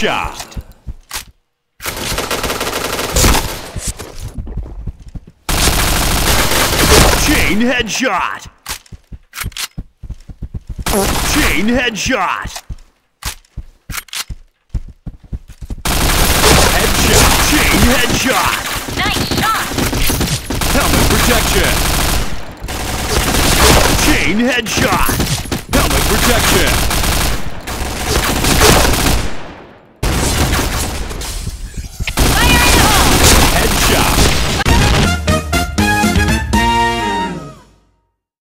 shot. Chain headshot. Chain headshot. Headshot. Chain headshot. Nice shot! Helmet protection. Chain headshot. Helmet protection.